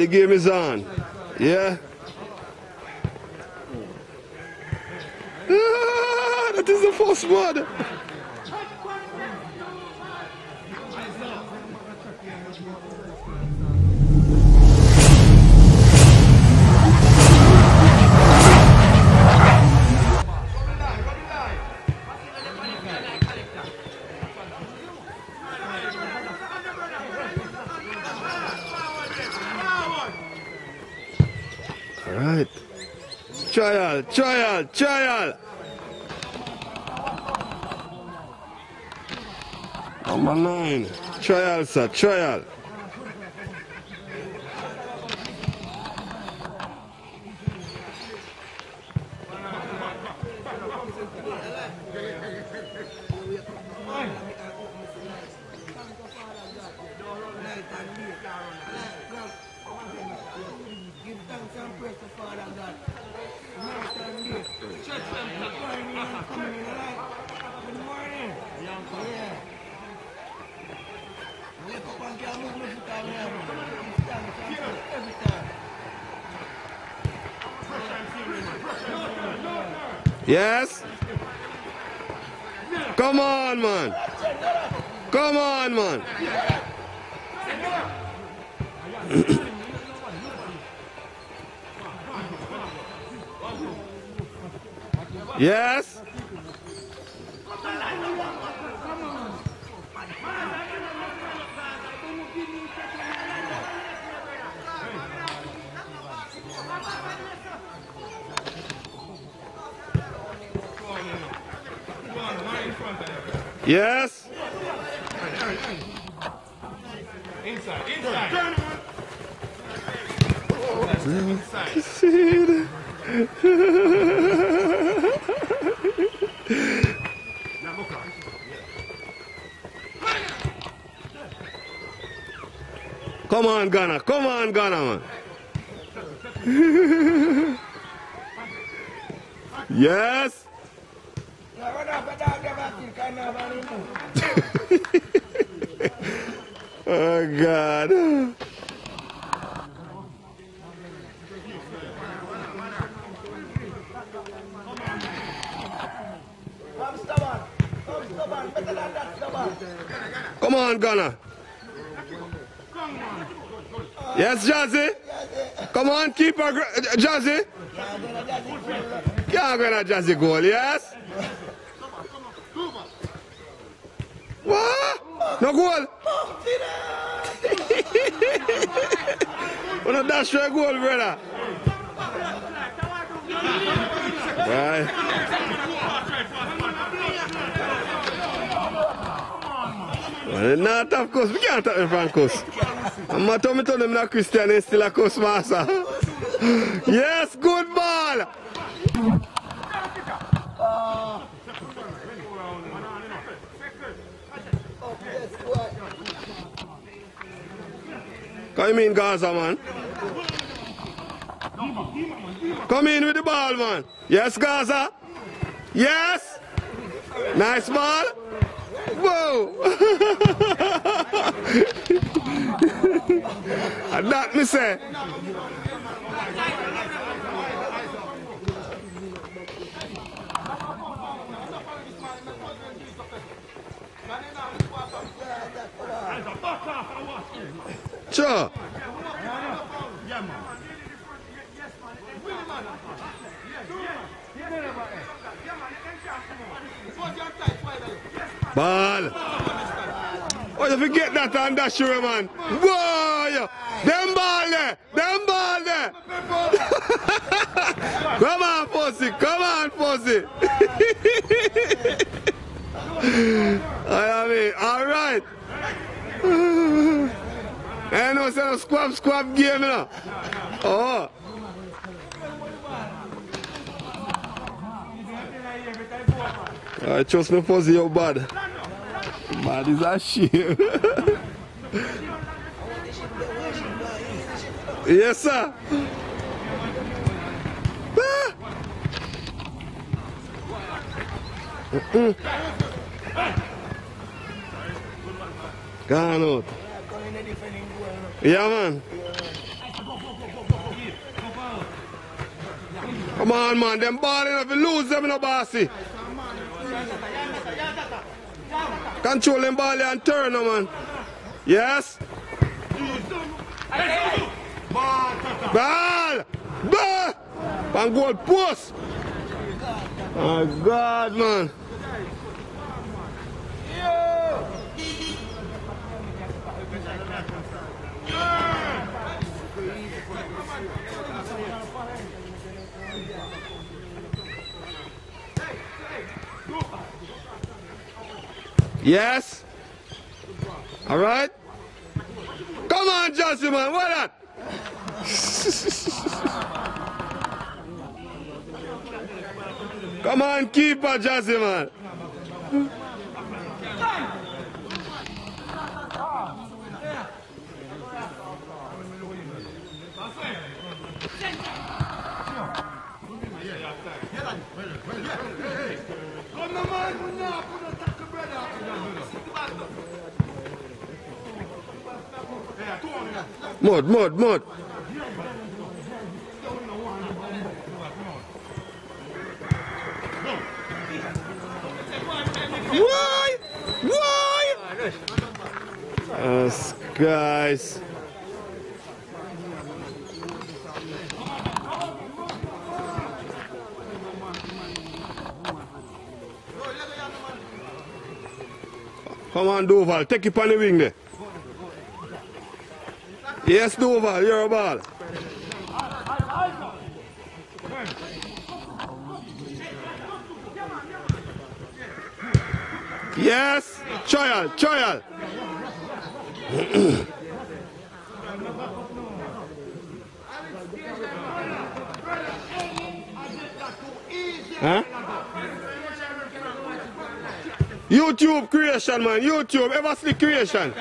the game is on. Yeah. Ah, that is the first one. Trial, trial, trial. Number nine. Trial, sir, trial. Give thanks and praise to Father God. Night and day. Morning and coming in the light. Good morning. Yeah. Wake up and can't move my foot on me. Give thanks and praise every time. Yes? Come on, man. Come on, man. yes? Yes? Come on, Ghana. Come on, Ghana, man. yes? Oh, God. Come stubborn. Come Yes, Jazzy. Come on, keep her, Jazzy. Can't go to Jazzy goal, yes? What? No goal? What a dash for a goal, brother. Right. Well, not of course, we can't talk in front of course. I'm not telling me them Christian is still a course yes, good ball. Come in, Gaza, man. Come in with the ball, man. Yes, Gaza. Yes. Nice ball. Whoa! me say. Sure. Ball. Oh, you forget that and that sure, man. Whoa! Them ball there. Them ball there. Come on, pussy. Come on, pussy. I mean, all right. I know it's a squab squab game, you know. Oh. I trust me, pussy, you're bad. Body's a shame. yes, sir. Ah. Mm-mm. Gone out. Yeah, man. Come on, man. Them balling if you lose them, no bossy. Control them ball and turn, man. Yes? Ball! Ball! And goal post! Oh, God, man. Yes? All right? Come on, Josie, man. What that? Come on, keeper, Jazzy, man. Mud, mud, mud. Why? Why? Yes, guys. Come on, Duval. Take it on the wing there. Yes, Duval. You're a ball. Yes. Trial. Trial. huh? YouTube creation, man. YouTube. Evah Slick creation?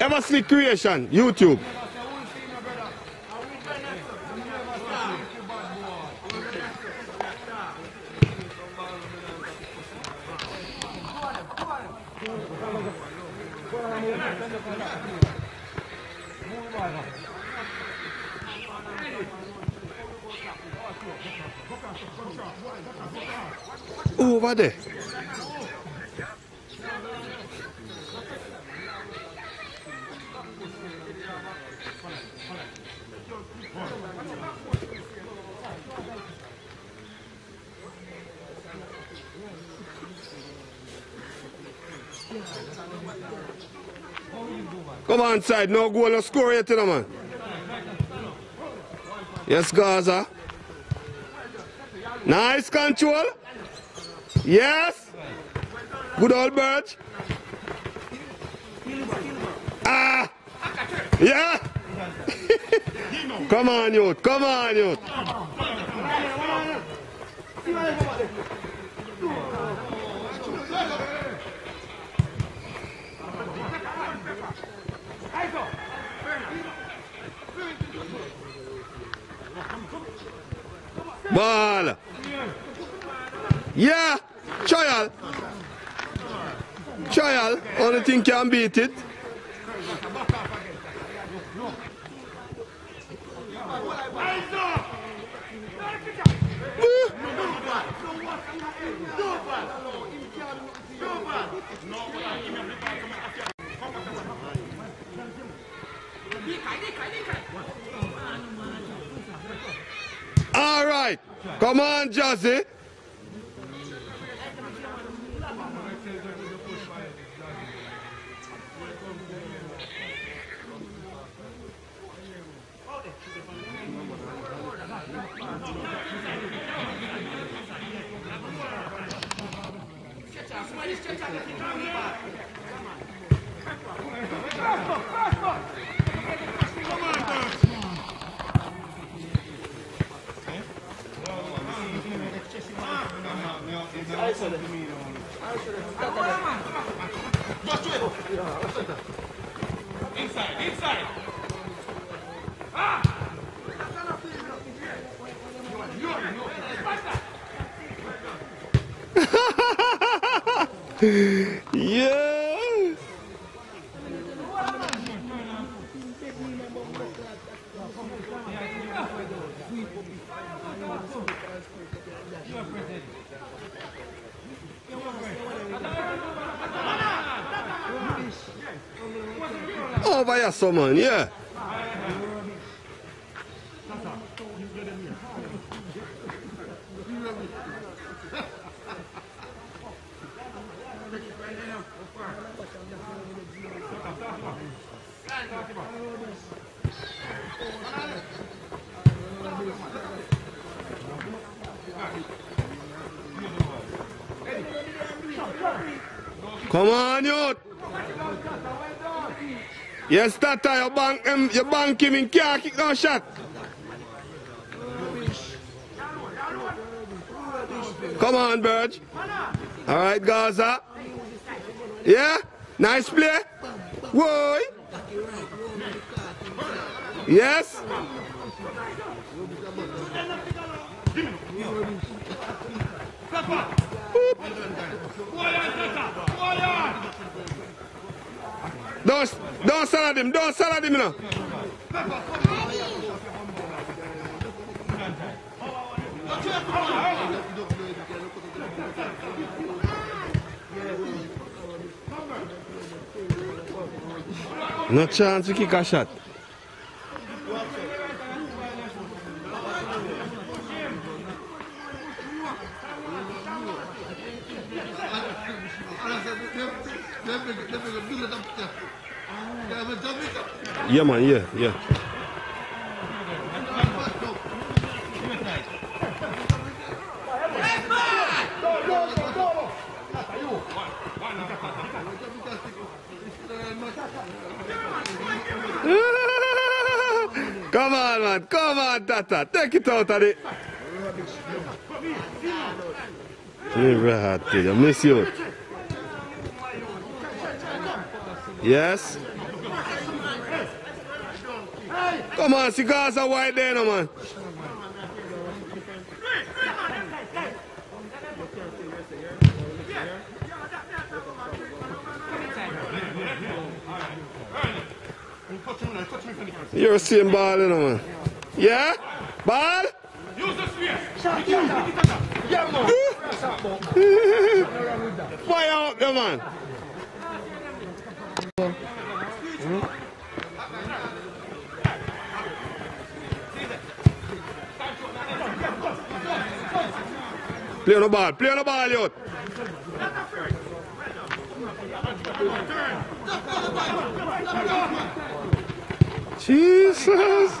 Evah Slick creation? YouTube. Over there. Come on side, no goal, no score yet, you man. Yes, Gaza. Nice control. Yes. Good old bird. Ah. Yeah. come on, youth. Come on, youth. Ball. Yeah. Trial. Trial. Only thing can beat it. All right. Come on, Jazzy. Inside, inside. Ah! yeah! Over here, someone, yeah. Come on, youth. Yes, Tata, you bank um, him, you bank him in can't kick no shot. Come on, Burge. All right, Gaza. Yeah? Nice play. Whoa. Yes? Don't, don't salad him, don't salad him, know. No chance to kick a shot. Yeah, man, yeah, yeah. Come on, man. Come on, Tata. Take it out of it. To. I miss you. Yes? Come on, cigars are white there, no, man. You're a seeing ball, you know, man. Yeah? Ball? Use the space. Fire yeah, man. Play on the ball, play on the ball, youth. Jesus.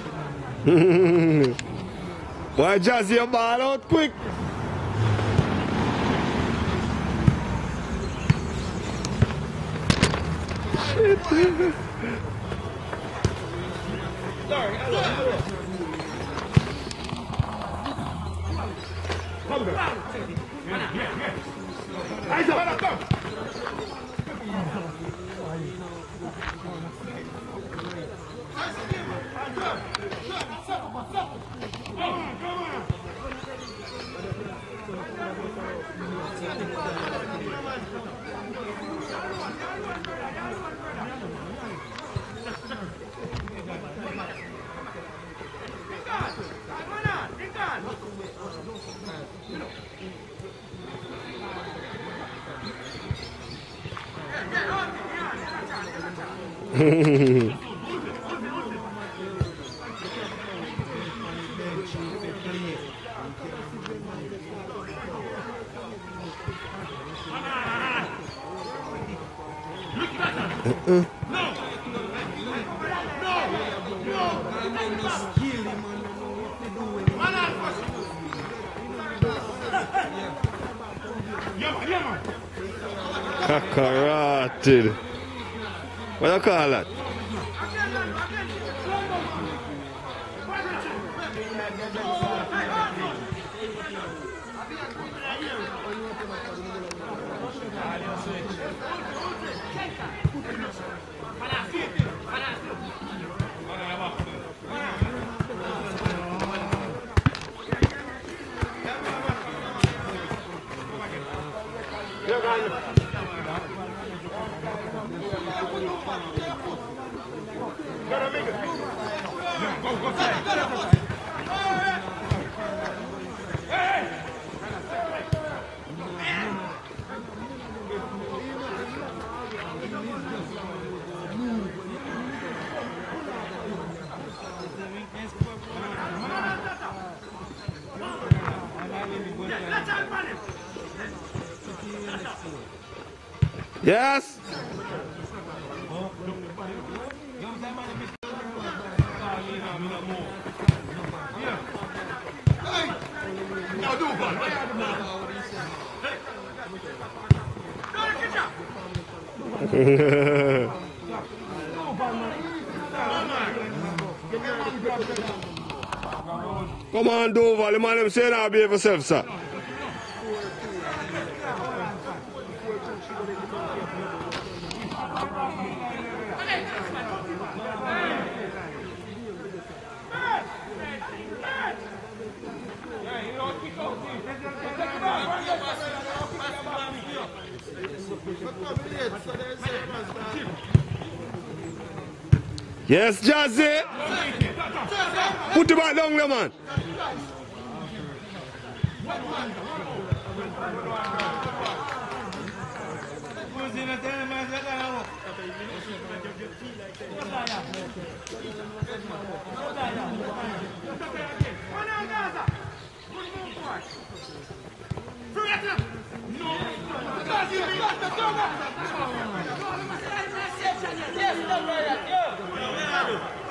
Why, Jazzy, your ball out quick. Sorry, hello, hello. Come on. Come on, come on. What Yes? Come on, Dover. The man them say behave yourself, sir. Yes, Jazzy. Put it back down man. Got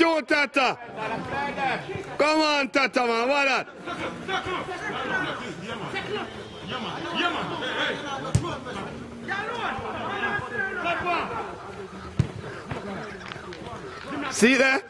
you, Tata. Come on, Tata, man. What that? See there?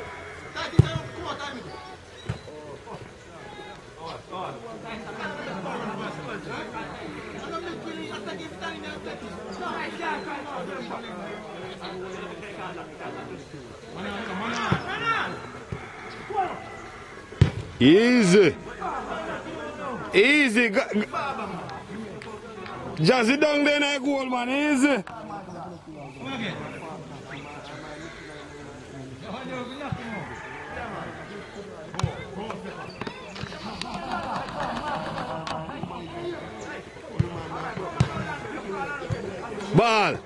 Easy. Easy. Jazzy down there the goal, man. Easy. Ball.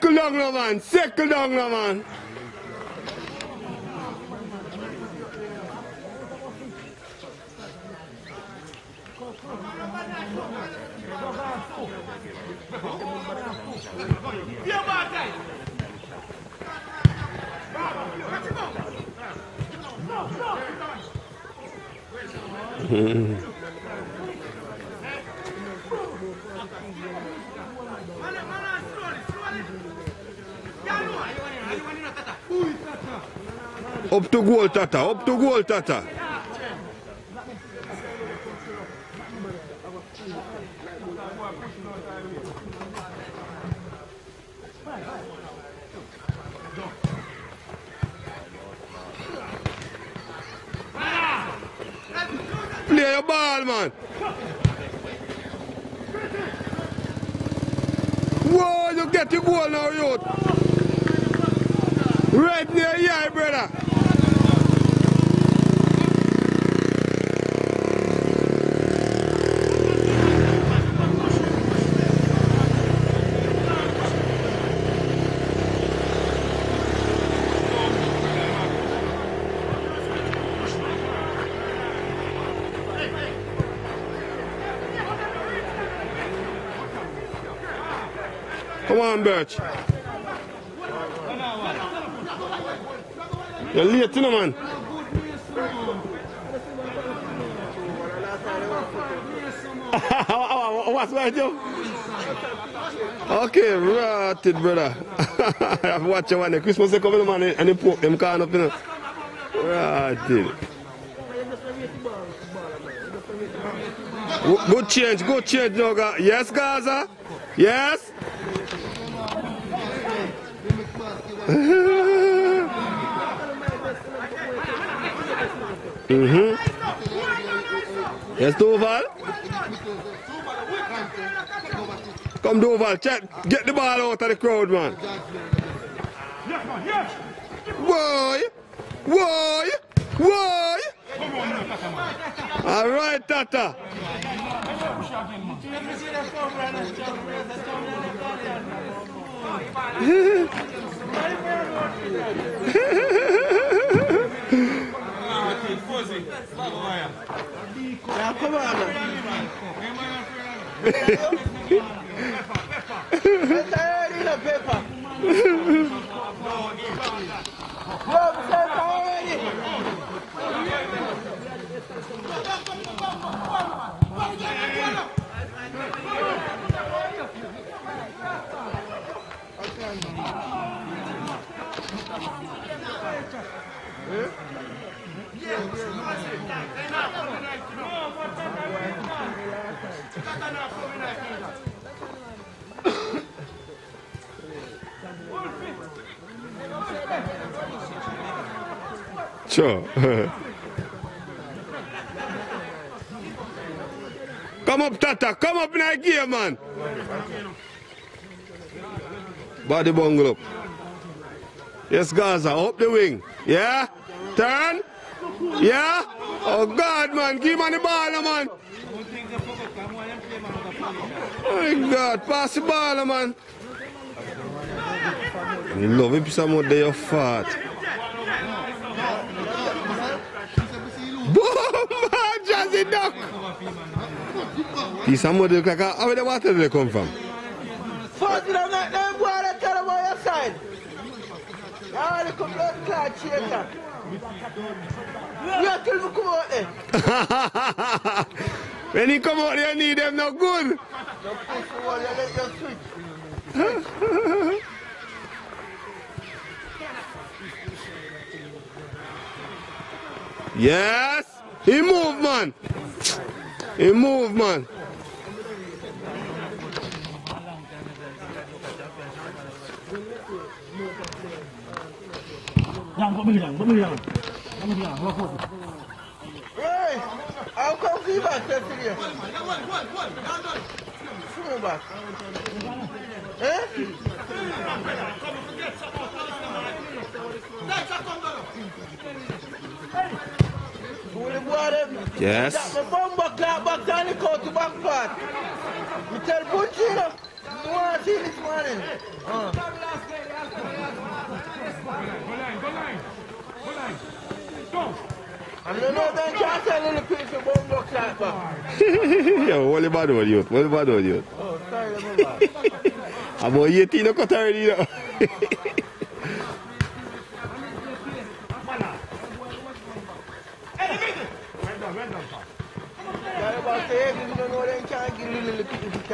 Circle down now, man. Circle down now, man. Hmm. Up to goal, Tata. Up to goal, Tata. Play your ball, man. Whoa, you get the goal now, youth. Right near your brother. Birch. You're late, you know, man. What's right, you? Okay, it, brother. I've watched one. The Christmas is coming, man, and they poke them can up, you know. It. Good change, good change, no, Yes, Gaza? Yes? Mm-hmm. Yes, Doval? Come, Doval, check. Get the ball out of the crowd, man. Boy! Boy! Boy! All right, Tata. Now, come on now. Let's already the paper. Rob, set already. Sure. Come up, Tata. Come up in game, man. Body bungle up. Yes, Gaza. Up the wing. Yeah? Turn. Yeah? Oh, God, man. Give man the ball, man. Oh, God. Pass the ball, man. Love it some more day of fat. Boom! Jazzy duck! Of mud look like a, how the water they come from? First, you don't them boy tell them on your side. All ah, the blood clot shaker. You till me come out there. when he come out there, you need them no good. No push the wall, you let your switch. Yes! He move, man. He move, man. Yang kok bilang, kok bilang. Kamu bilang, gua foto. Hey, how come you back there today? Come on back. Eh? Fully boy them. Yes. That my bumper clap back down the coat to back part. Me tell Puncino. You want to see this morning? I don't know if they can tell you the piece of bumper clap back. Yo, what about youth? What about youth? Oh, sorry, I'm back. About 18 no cut already, you know.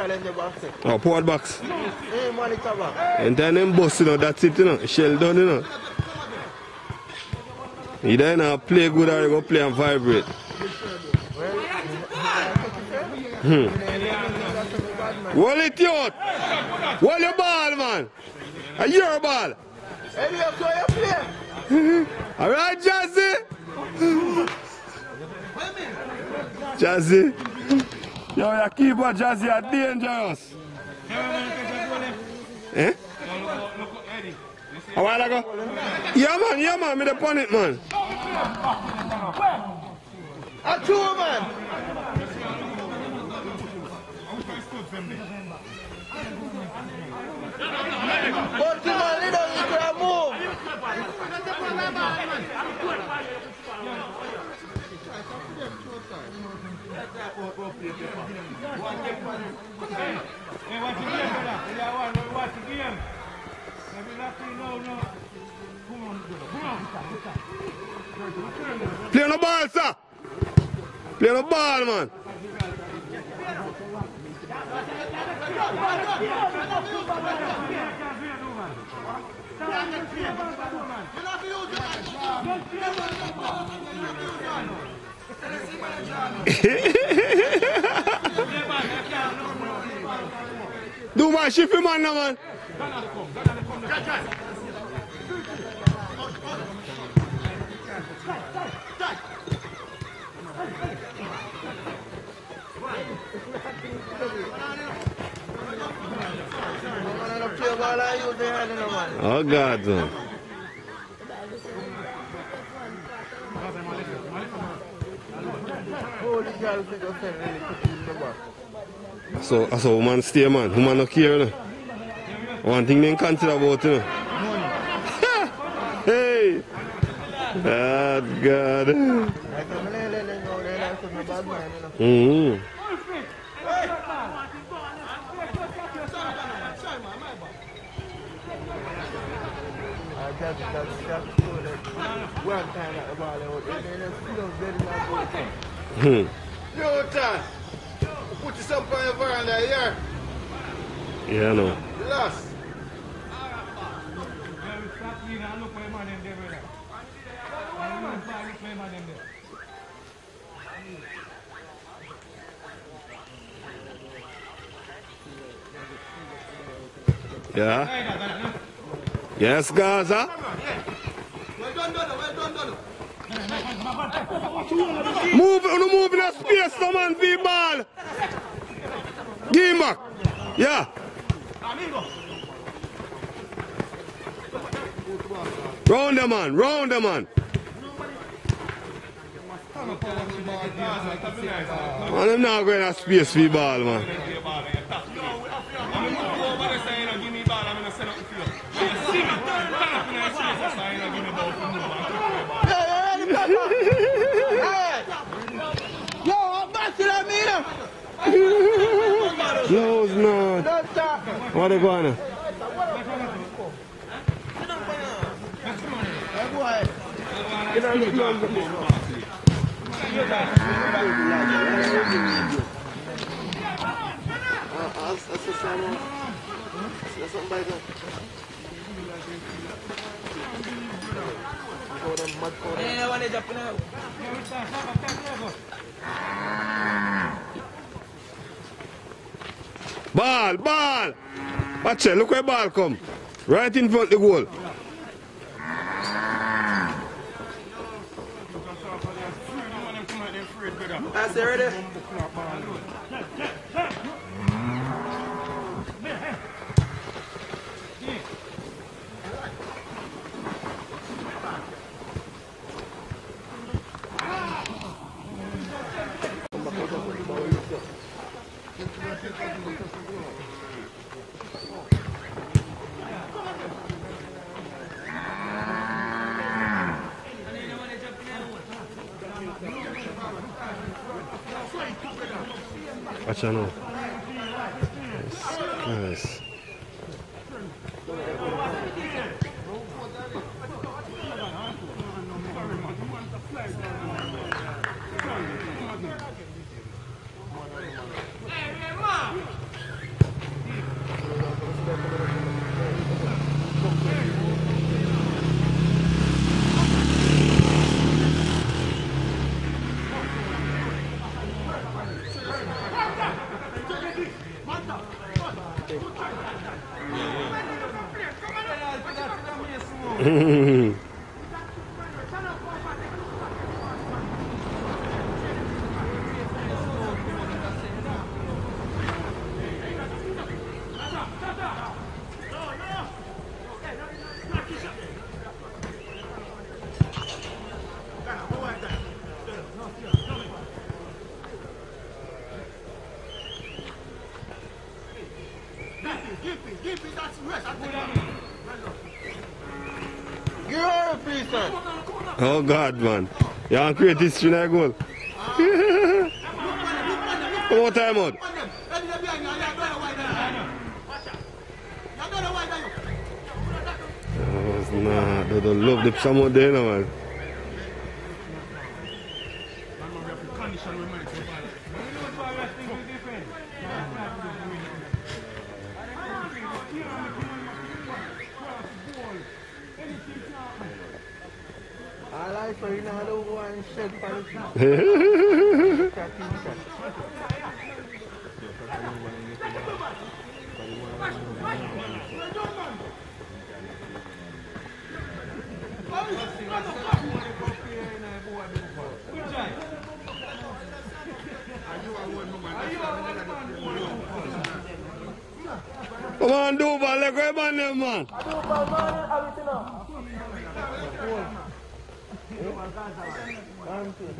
challenge box. oh, port box. Hey, monitor back. And then them bust, you know, that's it, you know. Shell done, you know. You then uh, play good or you go play and vibrate. Hold it, youth. Hold your ball, man. A your ball. Hey, you play? All right, Jazzy. Jazzy. Yo, your keeper, Jazzy, dangerous. Eh? A while ago? Yeah, man, yeah, man, me the pon man. A two man. But the man, he doesn't try to. Eh, watch the game, brother. Yeah, watch, watch the game. Maybe lucky, no, no. Come on, come on. Play on the ball, sir. Play on the ball, man. Do my shift, man, now, man. Man, I use the hand in the man. Oh, God, man. Holy girl, we just send really quick in the back. So, that's how woman stay, man. Woman no care, no. One thing they consider about, you know. hey! God, God. Like, I'm going to let them know they're like some bad man, you know. Mm-hmm. I just, just, just show that one time at the ball out, and then it's still very not good. Hmm. Yo, Tan, put on your veranda here. Yeah, no. Lost. Yeah, we start clean and look for your man in there, brother. And you look for look for your man in there. Yeah? Yes, Gaza? Move, you move in a space, man, V ball. Give him back. Yeah. Round the man, round the man. Man, I'm not going to space V ball, man. Now. Don't. What are you going to? Yeah, start, start, start, start, start. Ball, ball. Watch it, look where ball come. Right in front of the goal. That's it, Saludos. Son of a Oh God, man. You want to create history that goal? Come on, time out. Oh, nah, they don't love the someone there, man. I like for you know, I don't want to shed for the That piece, sir. Come on, Duval, let go man, them, man.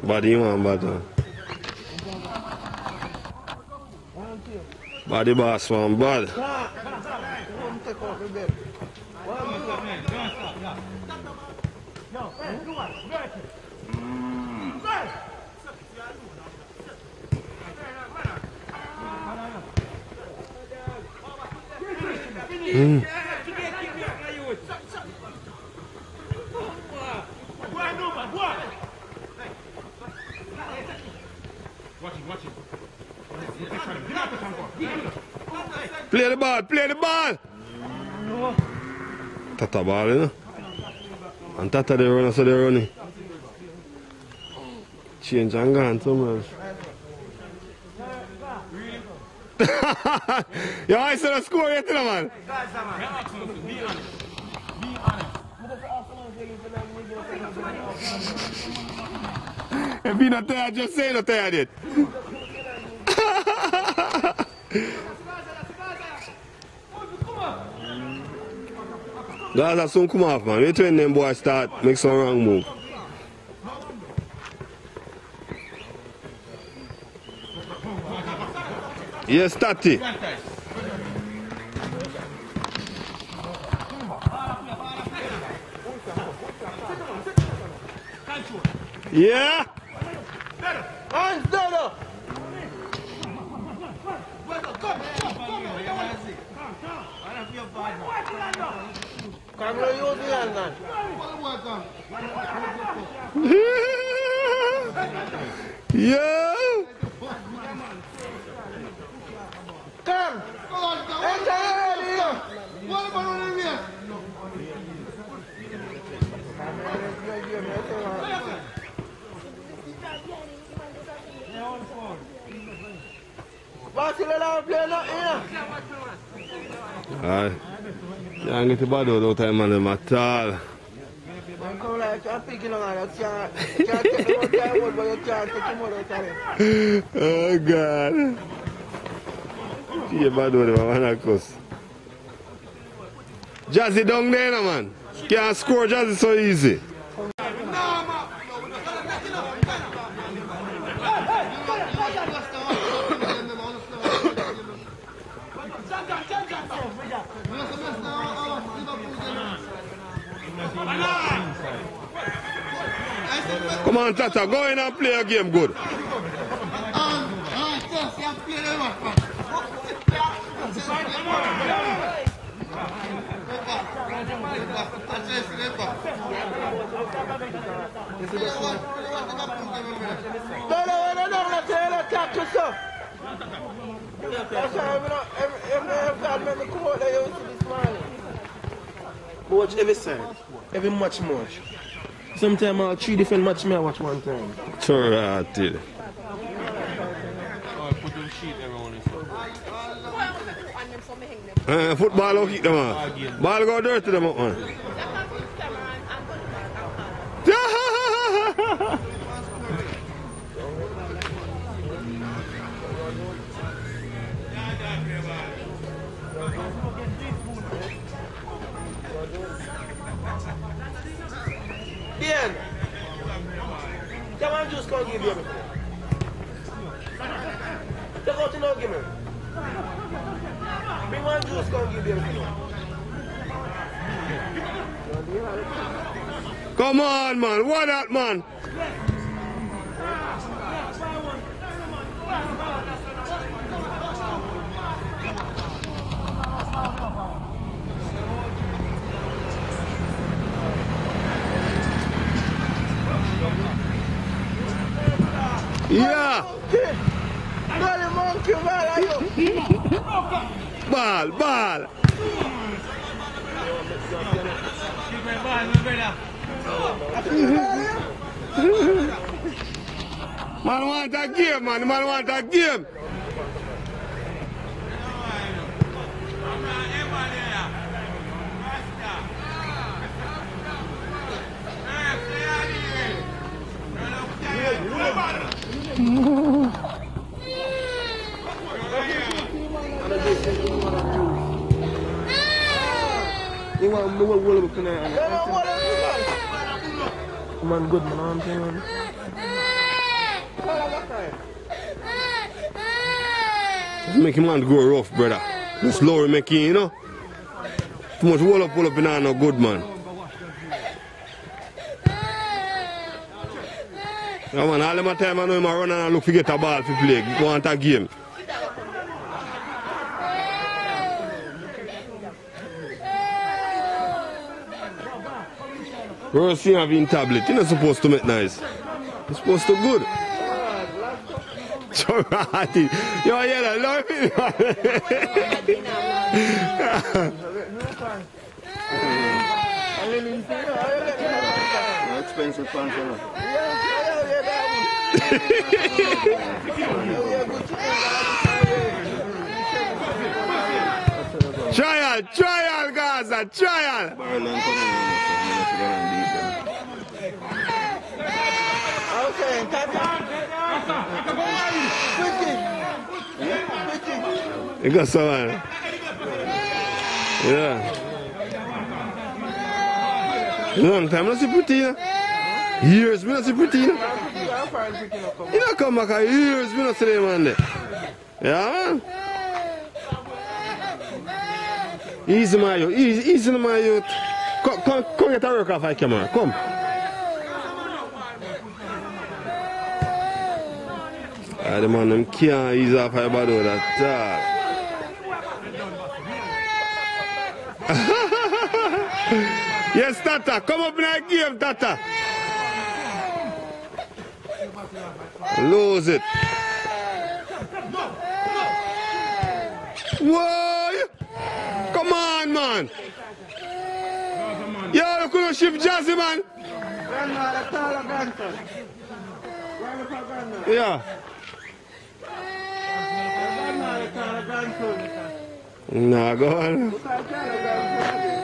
Body, man, body. Body boss, man, bad. Come Tata ball, you know. And Tata they run, so they running. Change and gone somewhere. Yo, I said the score yet, you know, man. If you not tired, just say not tired yet. Gaza soon come off, man. Wait when them boys start make some wrong move. Yes, Tati. Yeah. Hands down up. Come on, use the hand, man. yeah. Come. Enter early here. Barcelona play nothing, you. Can't get the bad out of time them at all. Man, come like, I'm picking on can't, you can't take him out out, but you can't take him out of time. Oh God. See bad out of man, of course. Jazzy down there, man. Can't score Jazzy so easy. Come on, Tata, go in and play a game good. Watch every side, every match match. Sometimes I'll three different match me I watch one time. Sorted. Put on sheet everyone is. Uh, football will kick them off. Ball go dirty them up, man. Bien. Come on, just come give you. Take out the argument. Bring one juice, come give you. Come on, man. What that, man? Yeah. Go the monkey, man, are you? Ball, ball. Keep my ball, my brother. Man want a game, man. Man want a game. I'm not ever there. Rasta. Hey, stay out here. Run up there. You want me to hold up tonight? Man, good man, I'm saying. man. Make him man go rough, brother. The slower make him, you know. Too much wall up, pull up in no good, man. Yeah, man, all them time I know him a run and look to get a ball to play. Want a game. Rosie having tablet. You're not supposed to make nice. You're supposed to good. Sorry. Yo, yeah, love it. Expensive pants, you know. Trial, trial, Gaza, trial. Barrel and come in, you know, so you know, to get on deep, you know. Okay, Tata. Quickly. You got someone. Yeah. Long time, I see pretty, you know. Years, picking up. You know, come back years, not see them on there. Yeah, man. Easy, my youth. Easy, easy, my youth. Come, come, come get a work off my camera. Come. Ah, the man, them can't ease off my body with that. yes, Tata. Come up in the game, Tata. Lose it. Whoa! Come on, man. Yo, you couldn't shift Jazzy, man. Yeah. Nah, go on.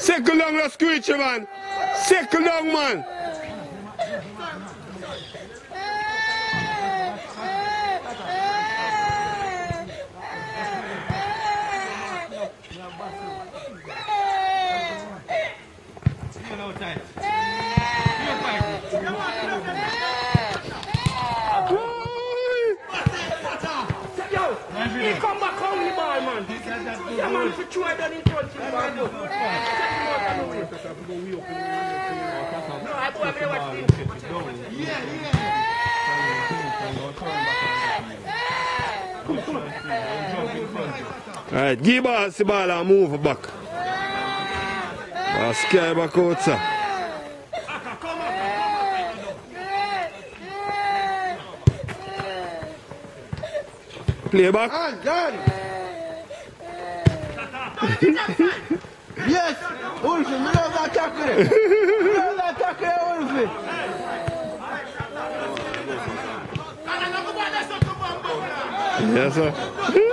Circle down the screecher, man. Circle down, man. You know, tight. You fight. Yo, he come back home the ball, man. Yeah, man, for sure done in front of the ball. though. Check him out on the way. No, I go over there watch this. Alright, give us the ball and move back. Uh, scare back out, sir. Play back. And done. yes, Wolfie, me love that tackle. Me love that tackle, Wolfie. Yes, sir.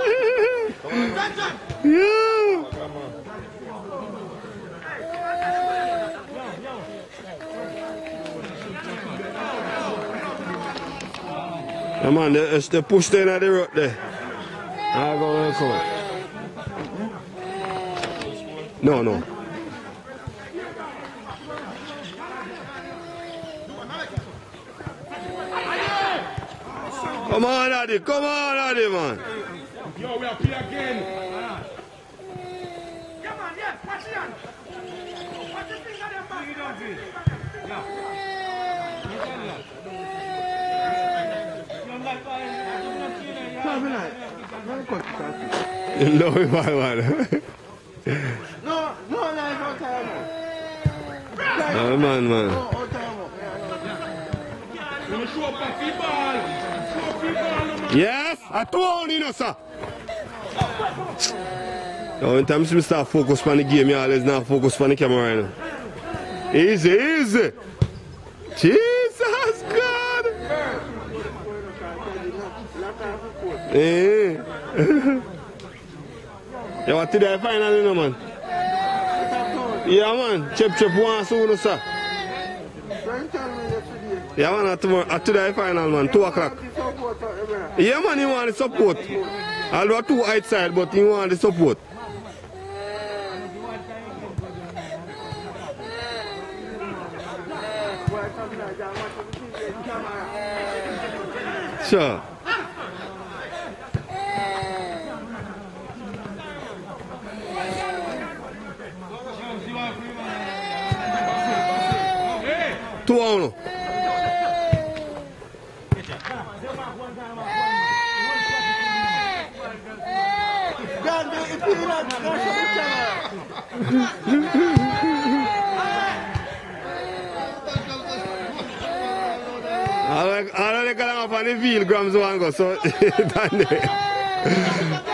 Yeah, man, they, it's they pushed in at the road there. I go and come. No, no. Come on, Daddy. Come on, Daddy, man. Yo, we are play again. Come on, yes, watch it on. Watch this thing on them back. You don't see. Yeah. You like, I- I do not see that, yeah. Come on, man, cut it, No, my man. No, no, life out time. man. No, man, man. No, out time. You show up a free ball. Show up free ball, man. Yes, I told you, no, sir. Now, when time we start focus on the game, you always not focus on the camera right now. Easy, easy. Jesus God. Eh. you want to the final, you know, man? Yeah, man. Chip, chip, one soon, sir. Yeah, man, at, at today final, man. 2 o'clock. Yeah, man, you want the support. Although two outside, but you want the support. Why All I all I can up on the field, Grams one go, so.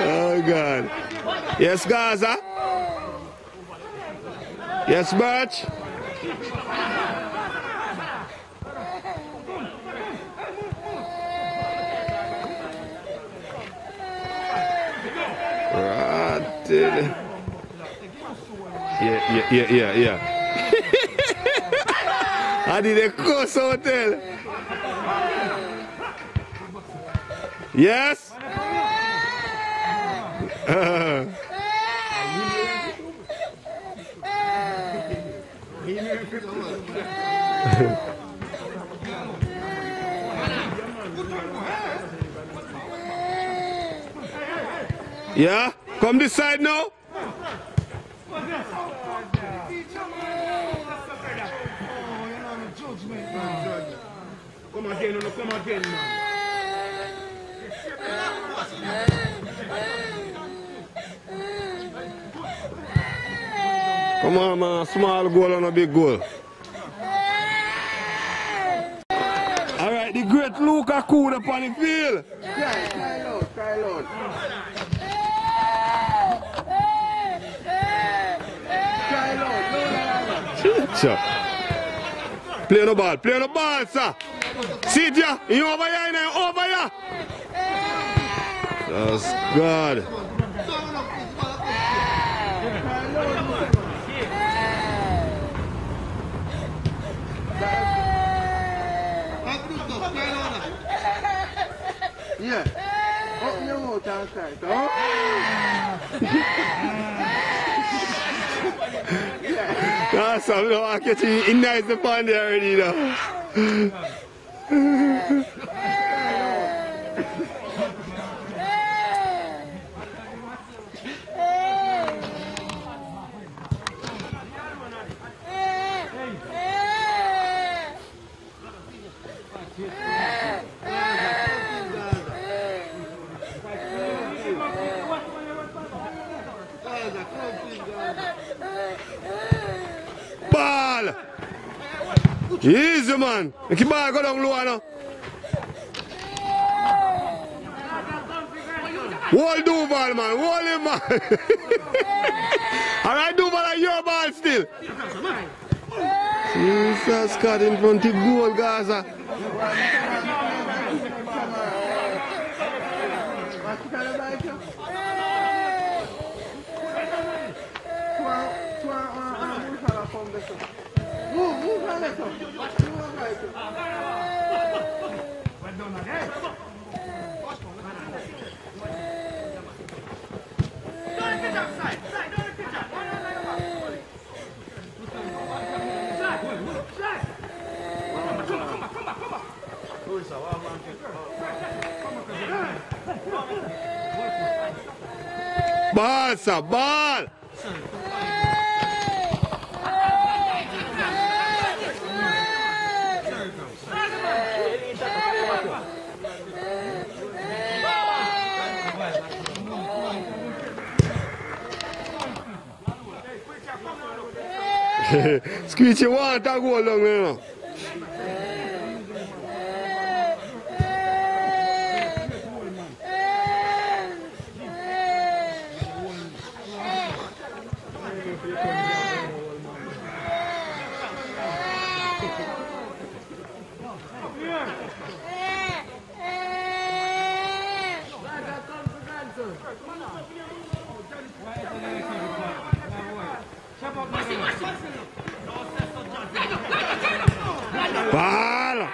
Oh God. Yes, Gaza. Yes, Birch. Right. Yeah, yeah, yeah, yeah. I did a course hotel. Yes? Yeah? Come this side now. Come on, man. Small goal and a big goal. All right, the great Luca Coon upon the field. Try loud, loud, loud. Sure. Play the ball, play the ball, sir. See it ya? You over here, now, over here. That's good. Yeah. Open your mouth and cry. Come. That's all. No, I get you in nice the pond already, you know. Ball. Easy, man. The ball go down low now. Hold Duval, man. Hold him, man. All right, Duval, are your ball still. Jesus, Scott in front of goal, Gaza. What's the kind of like you? Toi, toi, un, un move à la forme de ça. Move, move à la forme. Move à la forme. Ball, sir, ball. Screechy want to go along, you know. Ball.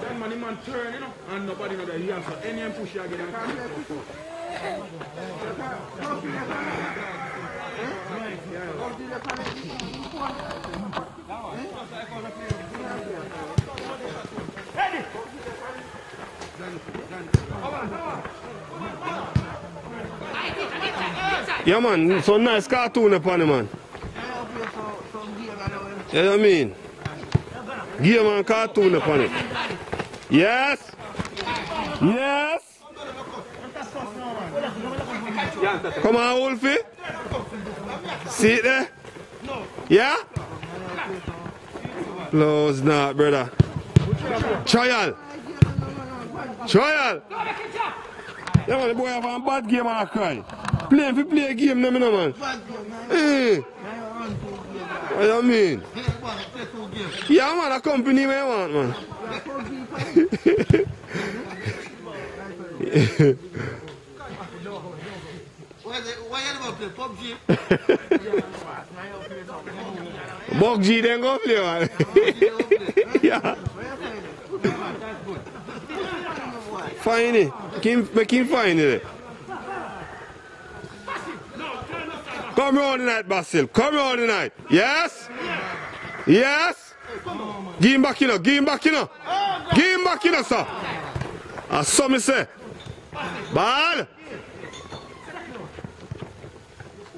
Then man, the man turn, you know, and nobody know that he has so any and push you again and kick it. Yeah, man. So nice cartoon upon it, man. I'll play some, some game and all. You know what I mean? Game and cartoon upon it. Yes. Yes. Come on, Wolfie. See it there? Yeah? Close not, brother. Trial. Trial. Yeah, man, the boy have a bad game and a cry. Play if you play a game, no, me no, man. Bad game, man. Eh, I run two games. what you mean? Play one, play two games. Yeah, man, a company where you want, man. You have four games, Why they- why you never play PUBG? Bug G then go play, man. yeah. Fine it. Kim, make him fine it. Come round tonight, Basil. Come round tonight. Yes? Yes? Give him back, you know. Give him back, you know. Give him back, you know, sir. That's so me say. Ball.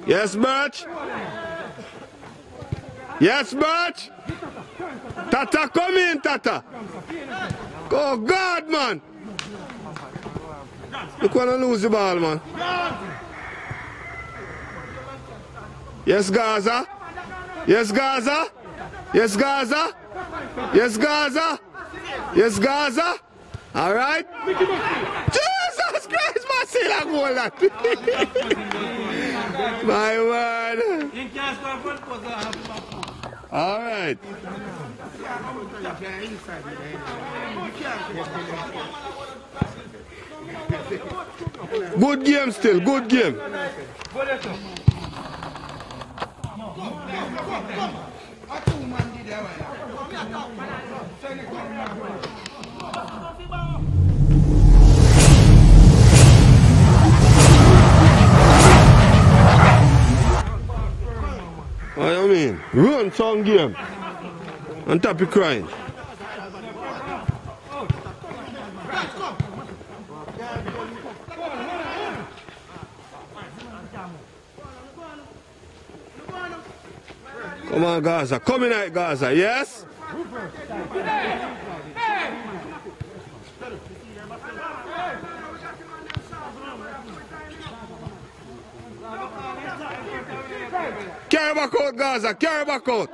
Yes, Birch. Yes, Birch? Tata, come in, Tata. Oh, God, man. Look when I lose the ball, man. Yes, Gaza. Yes, Gaza. Yes, Gaza. Yes, Gaza. Yes, Gaza. All right. Jesus Christ, my seal a goal that. my word. All right. Good game still, good game. What you mean? Run some game. On top of crying. Come on, Gaza. Come in at Gaza, yes? Carry back out, Gaza. Carry back out.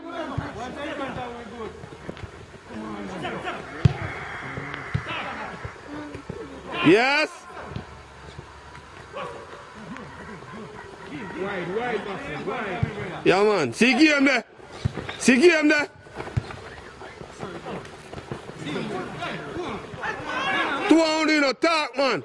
Yes? Yeah, man. See game there. See game there. Two only no talk, man.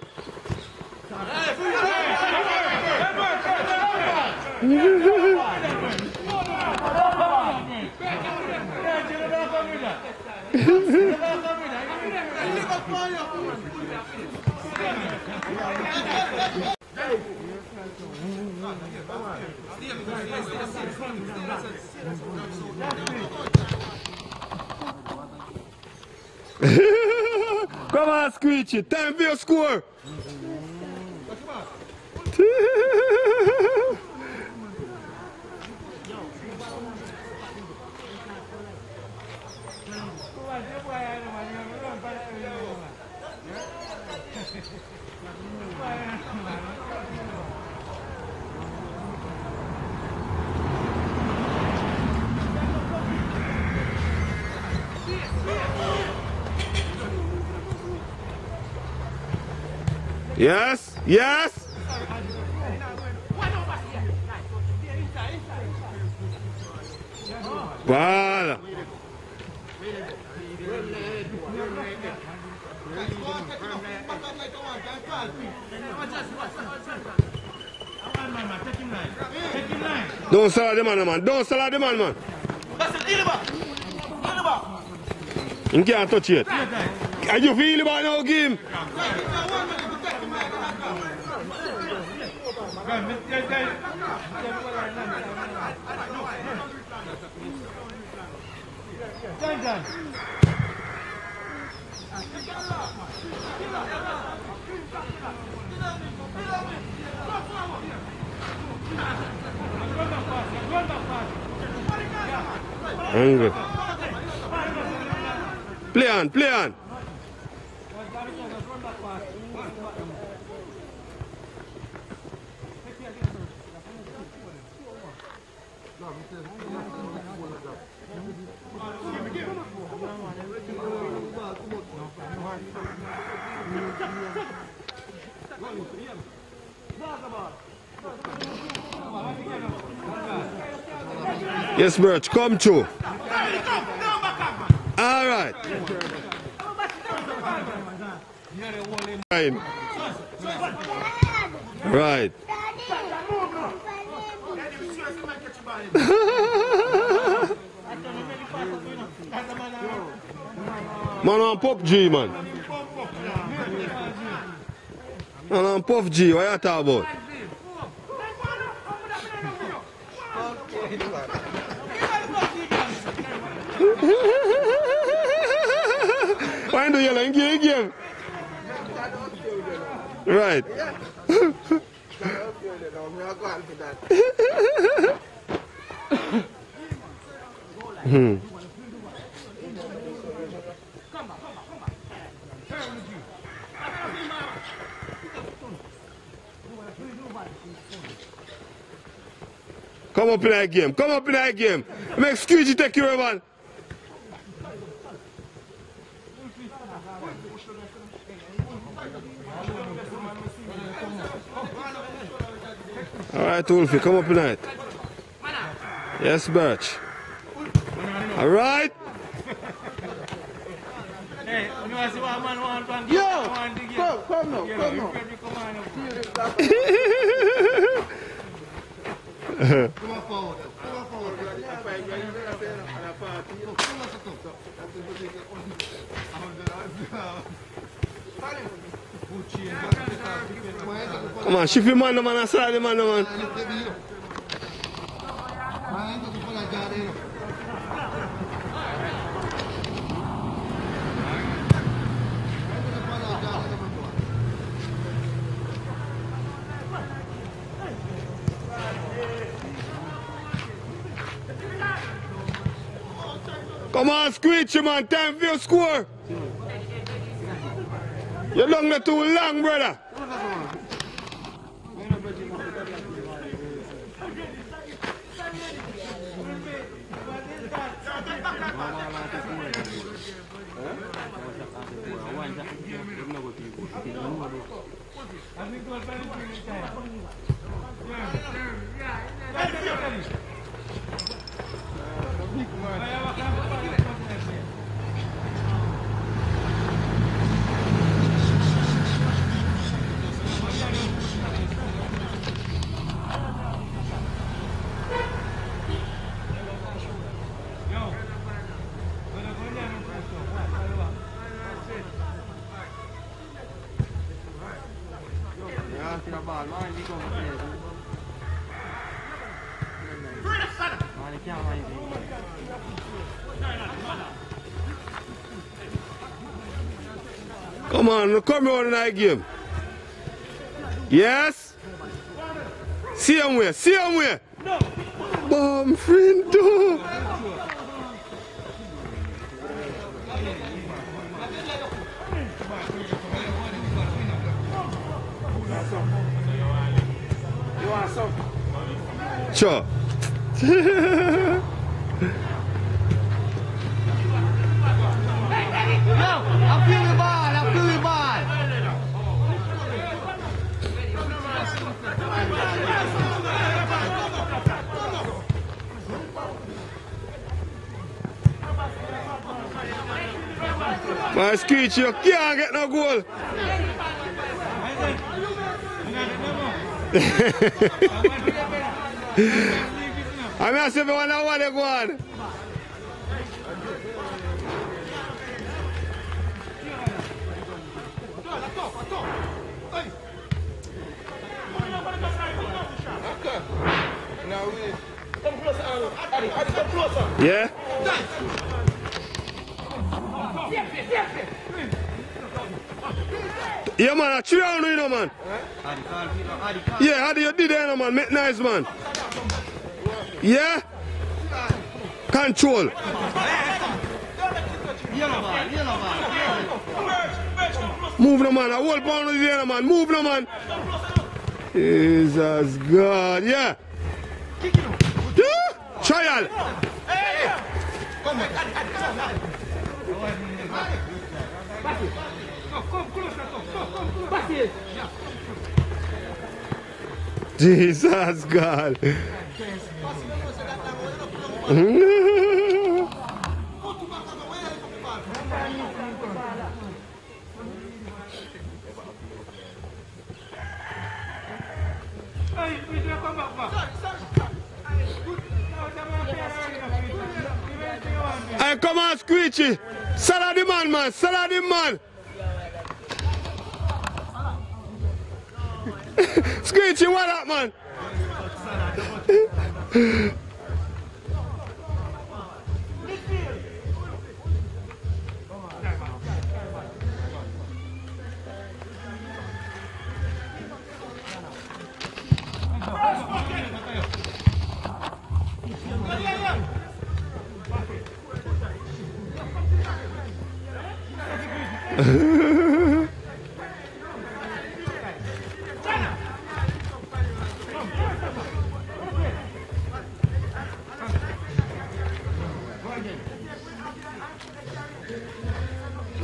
Come on, Screechy. Time your score. Take him line. Don't sell the man, man. Don't sell the man, man. You can't touch it. Can you feel about now, game? Play on, play on. Yes, Birch, come through. All right. Right. Man on Puff G, man. Man on Puff G, what you talking about? Why do you like game? Right. Hmm. Come up in that game. Come up in that game. Make Squeegee take you, man. All right, Wolfie, come up that. Yes, Birch. All right. Hey, you want to see what a man want from Yo! want to give? Come, come now, come now. come. See. Come on, shift your man, man, and slide the man, man. Come on, Squeegee, man. Time for your score. You're long there too long, brother. On, come on in that game. Yes? See him where? See him where? No. Bomb friend too. Sure. Yo, My Squeegee, you can't get no goal. I mean, I say, everyone know what they go on. Yeah, man, I three round, you know, man. Yeah, how do you did that, man? Make nice, man. Yeah? Control. Move no man, I hold pound with the man. Move no man. Jesus God, yeah. Yeah. Trial. Jesus God. Hey, please don't come back, back. Hey, come on, Squeegee. Salah the man, man. Salah the man. Screeching, what up, man?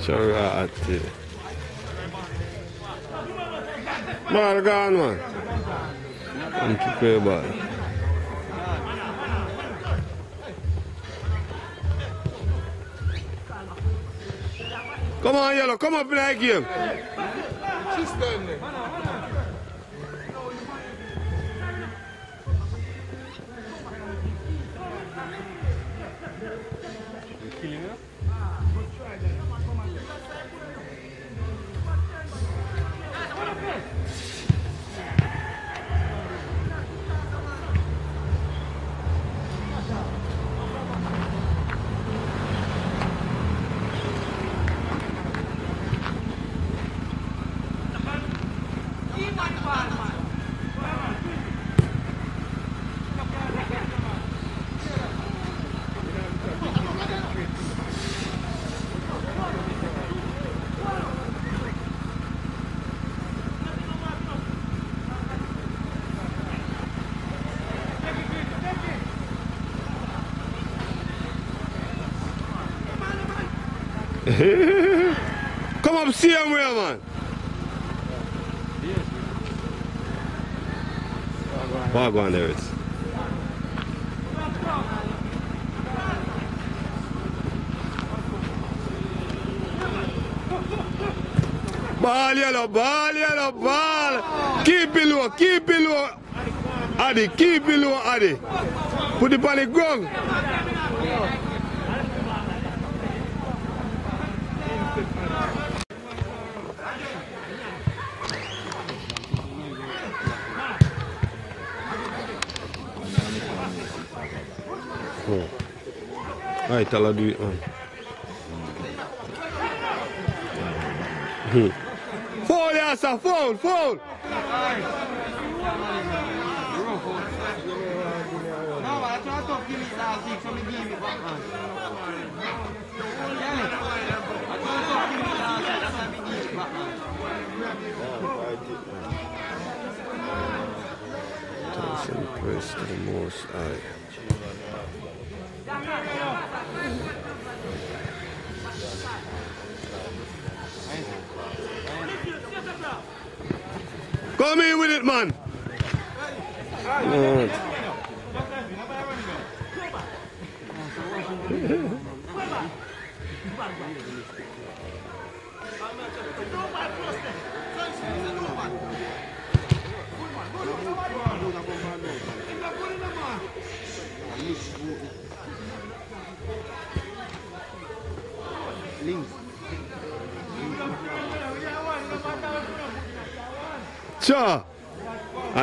Charati. Ball gone, man. And keep your Come on, Yellow. Come up in that game. Come up, see him where, man. Wagwan there is. Ball yellow, ball yellow, ball. Keep it low, keep it low. Addy, keep it low, Addy. Put it on the ground. Man. Tell it. I tried to give it last week, that's why me give it back, man. Thanks and praise to the Most High. Come in with it, man.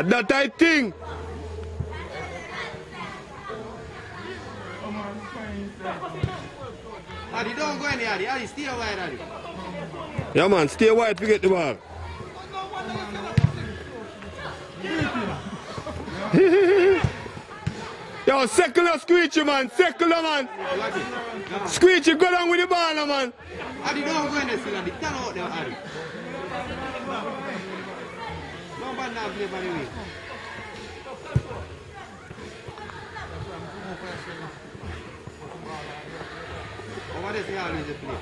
That I think. Addy, don't go there, Addy. Addy, stay wide, Addy. Yeah, man, stay white to get the ball. Yo, the screechy, man. Circle man. Screechy, go down with the ball, man. Addy, don't go in there, Addy. Tell out there, Addy. Don't bad now play by the way. Over there, see how they play.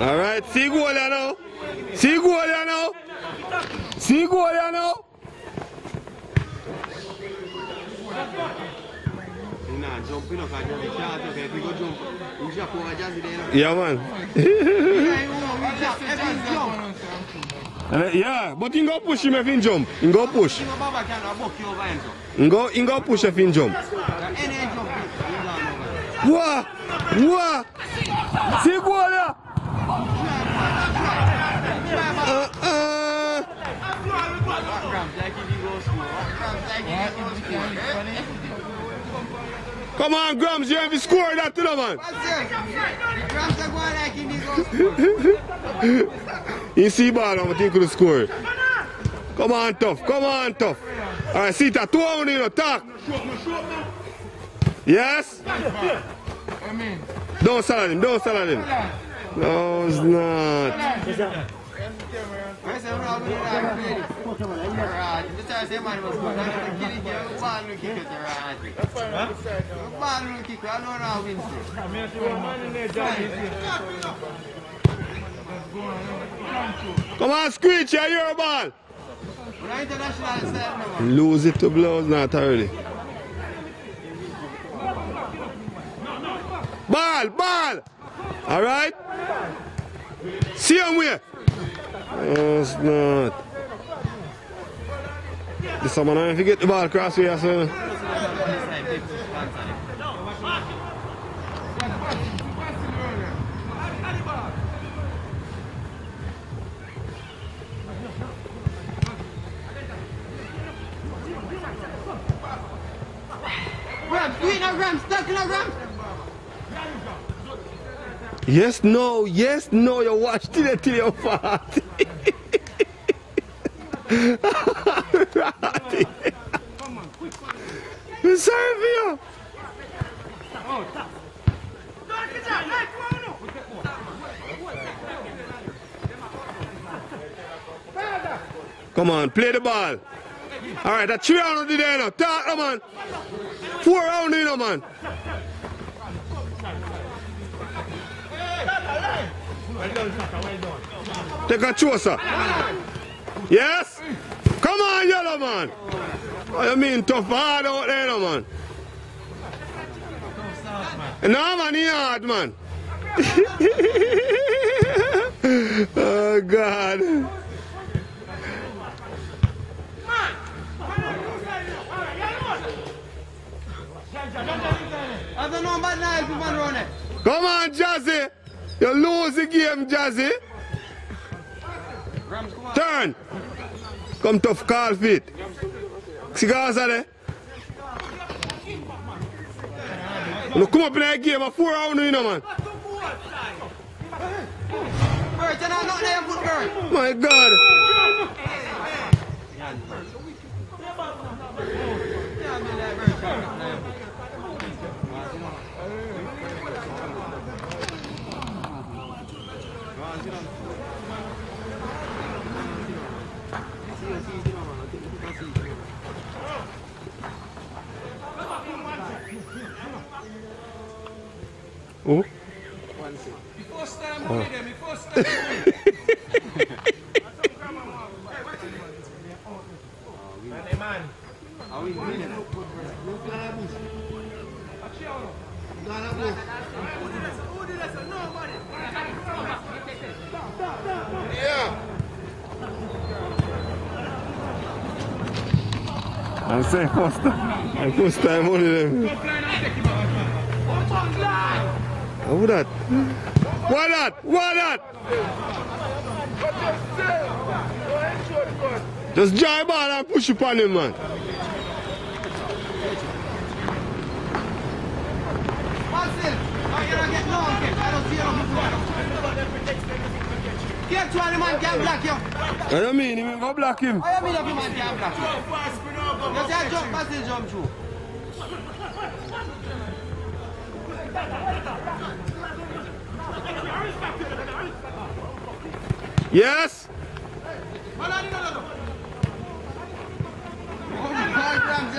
All right, see goal here now. See goal here now. See goal here now. Yeah, man. Yeah, you know, we just, every jump. Uh, yeah, but he go push him if he jump. He go push. You know, Baba can't buck you over him, so. He go, he go push if he jump. Jump, you don't. Wah! Wah! See goal here. Uh, uh. Come on, Grams, you have to score that to the man. Grams are going like he goes. You see ball, I'm think you score. Come on, tough. Come on, tough. All right, see that. Two on you know, talk. Yes? Don't salad him. Don't salad him. No, it's not. I said, we're not going to play this. Right. This time I say, man, was good. I'm going to kill it. Yeah, ball will kick it, right. Ball will kick it. I don't know how win it. I mean, I see one man in there, Johnny. you see. Come on, Screech. You're a ball. Lose it to blows, not already. Ball, ball. All right. See him where? It's not. This someone I forget the ball cross here, so. Rams, do it now, Rams. Stuck in a Rams. Yes, no, yes, no, you watch till you till you fart. Ratty. I'm you. Come on, play the ball. All right, that's three round the day now. Talk, man. Four round, you know, man. Take a chosa. Yes? Come on, yellow man. What you mean tough hard out there, no, man? No, man, he hard, man. oh, God. Come on, Jazzy. You lose the game, Jazzy. Turn. Come tough, call feet. Cigars. Look, come up in that game, a four round, you know, man. My God. Yeah, I'm in there, bird. Oh. First time we them, the first time we them. Man, man. Are we winning? I say first time. I first time only them. Who that? What that? What that? Just drive ball and push upon him, man. Basil, you're not getting no one, kid. I don't see you. Get to one man can block you. What do you mean? He will go block him. I mean, every man can you. You jump, Basil jump through. Yes? Oh, God, Rams,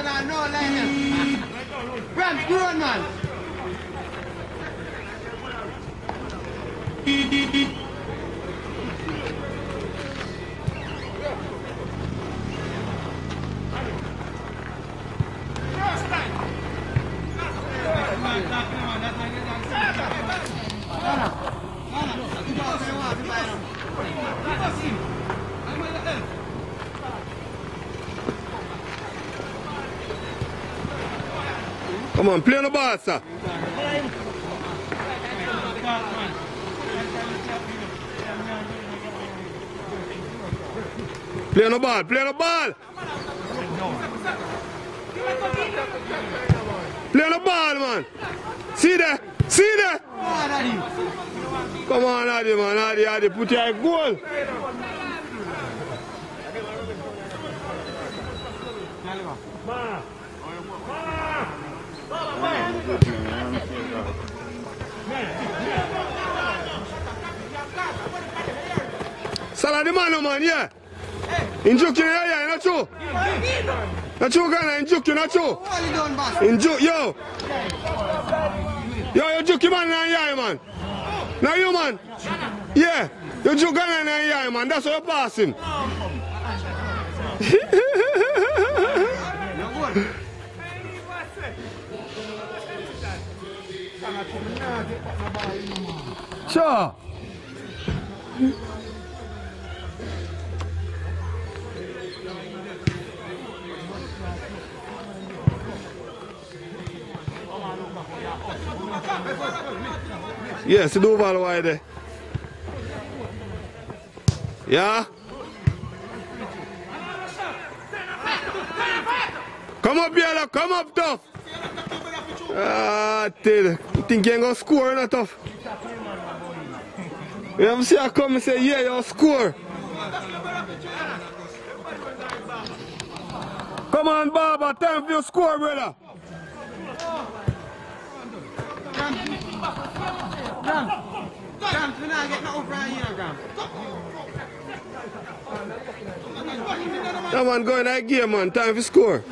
Come on, play on the sir. Play on the ball, play on the ball. Play on the ball, man. See there? See there? Come on, Adi, man. Adi, Adi, put your goal. Yeah, not true. Not true, Ghana, injuke you, not true. Injuke, yo. Yo, you juke man in yeah, man. Now you, man. Yeah, you juke Ghana in yeah, man. That's what you're passing. Sure. Yes, do all wide there. Yeah? Come up look. come up tough. Ah, Ted. You think you ain't gonna score not tough? You ever see I come and say, yeah, you'll score. Come on, Baba, time for you to score, brother. Gram. Gram, we not get no over here, Gram. That man going that game, man. Time for score.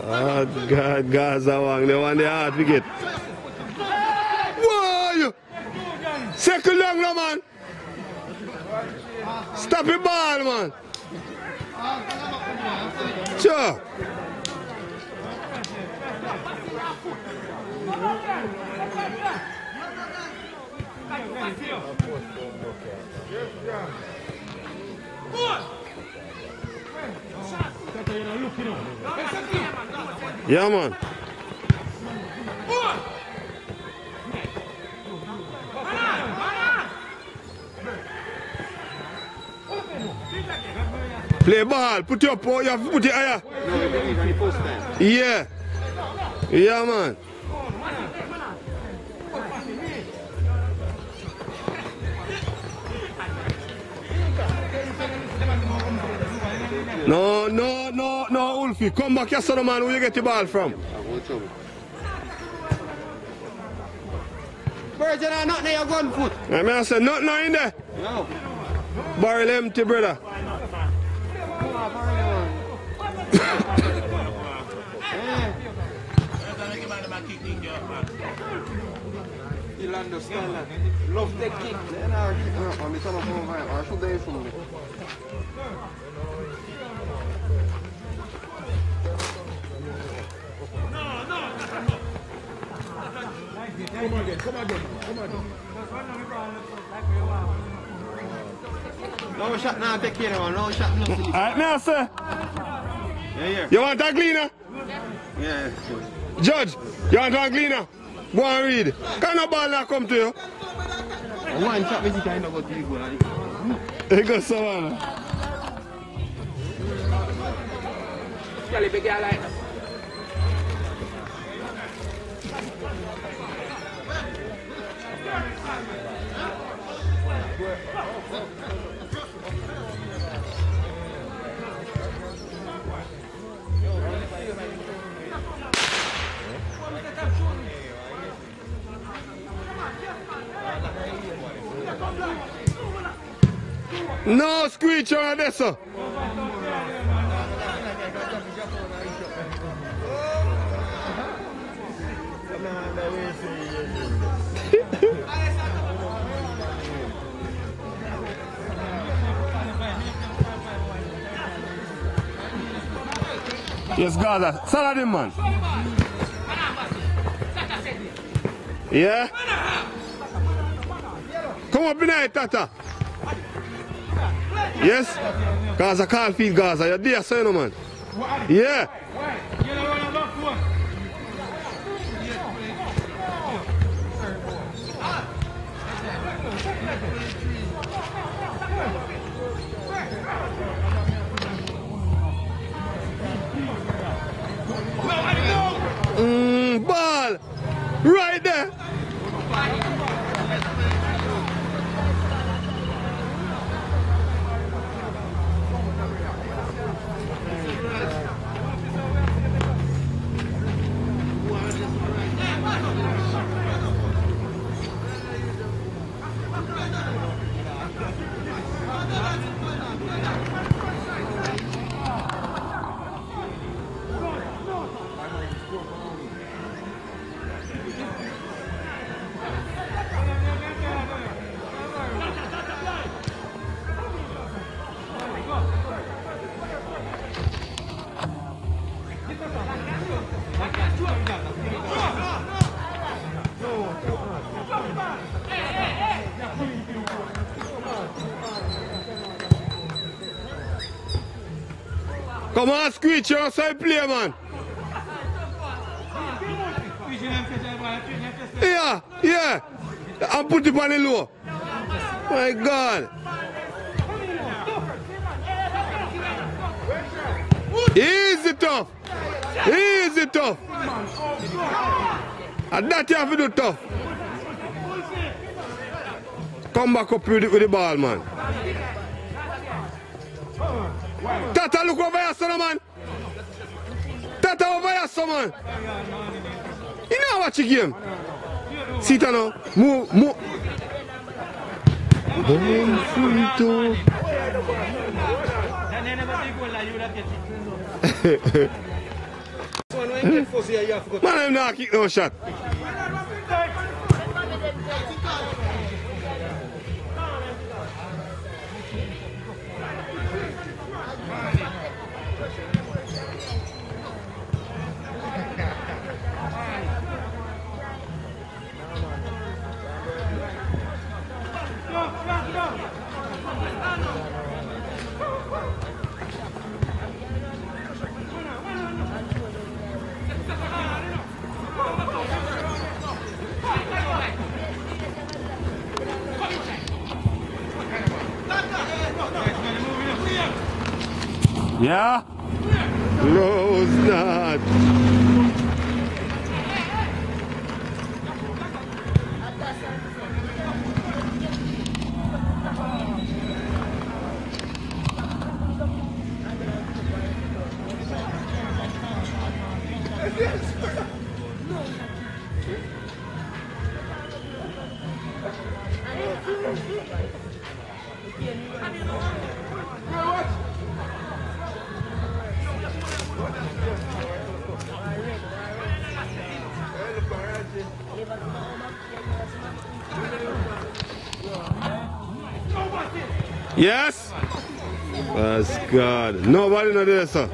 Oh, God, Gaza one. They want the hard to get. Whoa! Second long, no, man. Stop the ball, man. Sure. Yeah, man. Play ball, put your paw, you have to put it higher. Yeah. Yeah, man. No, no, no, no, Ulfie. Come back here, son of man. Where you get the ball from? Birds are not near your gun foot. I mean, I said, nothing no in there. No. Barrel empty, brother. He'll understand that. Love the kick. Then our kick. I'm a son of a man. Or should they from me? No shot now, take care of one. No shot, no silly. All right, now, sir. Yeah, yeah. You want a cleaner? Yeah. Judge, you want a cleaner? Go and read. Can no ball not come to you? One shot, we kind of go to you. go like. Here goes someone. Kelly, big guy like. No screech on this. Yes, Gaza. Uh, Saladin, man. Yeah? Come up behind, Tata. Yes? Gaza can't feed Gaza. You're there, so oh, you man. Yeah. Why? Ball! Right there! Come on, Screech, you're outside play, man? Yeah, yeah. And put it on the low. My God. Easy tough. Easy tough. And that you have to do tough. Come back up with with the ball, man. Tata, look over son a man. Tata ou vaya son man. I nan wati game. Sita nou. Mou, mou. Ben fwito. Man, I'm not kick no shot. Yeah? No, it's God. Nobody know this, sir.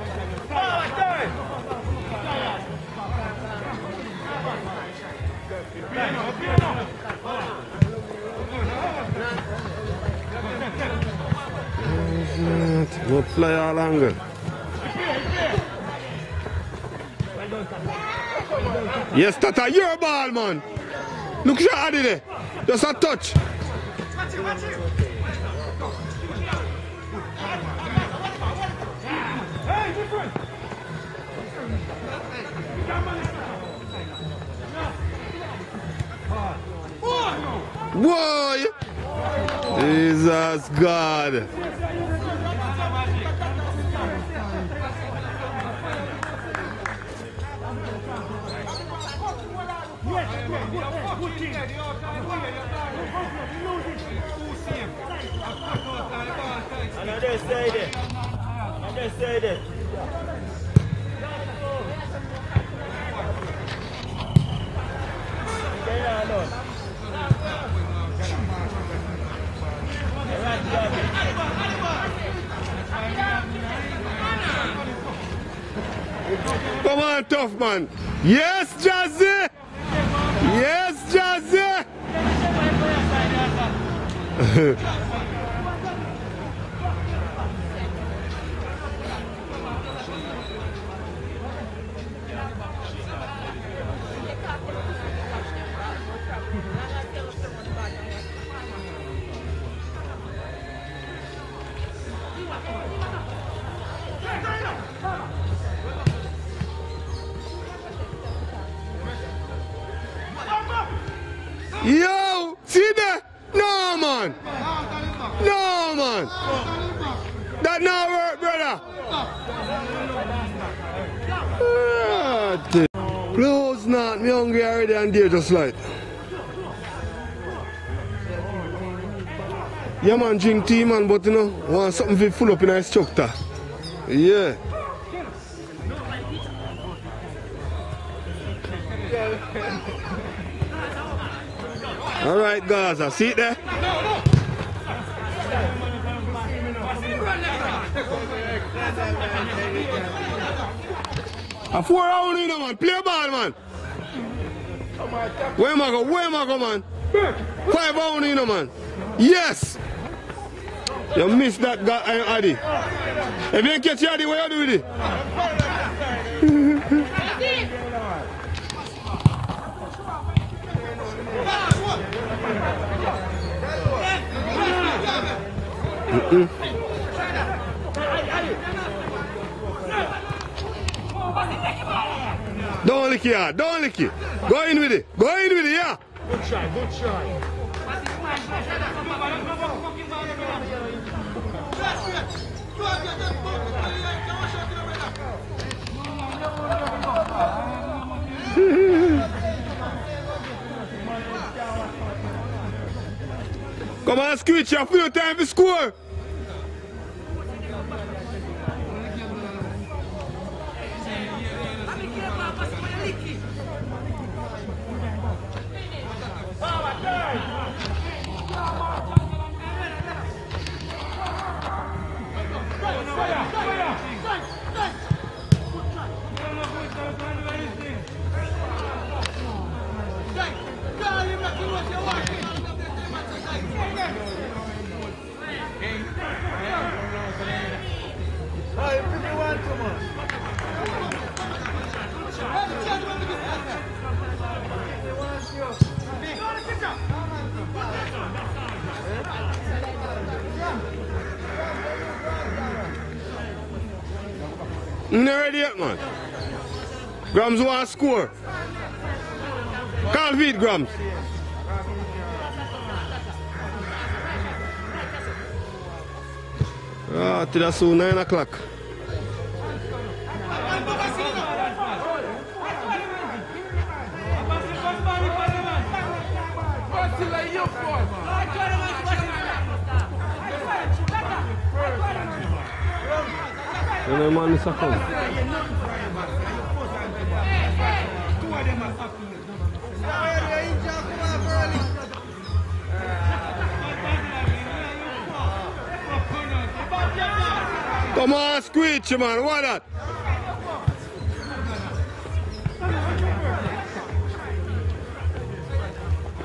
No play all. Yes, Tata, your ball, man. Look, shot did it. Just a touch. Boy! Jesus God. Another side. Another side Come on, tough man. Yes, Jazzy. Yes, Jazzy. just like. Yeah, man, drink tea, man, but you know, want something to full up in a structure. Yeah. All right, Gaza, see it there? A four round in man, play ball man. Where am I go? Where am I go, man? Five round in man. Yes. You missed that guy, uh, Addy. If you ain't catch Addy, what you do with it? Don't lick yeah. Don't lick it. Go in with it. Go in with it, yeah. Good shot, good shot. Come on, screech, have no time to score. I'm not e ready yet, man. Grams want to score. Can't beat Grams. Ah, till that's 9 o'clock. And the man is a come. On, screech, man. What that?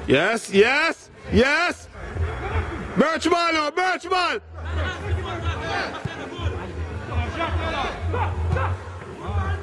Yes, yes, yes. Birchman, no, oh, Birchman.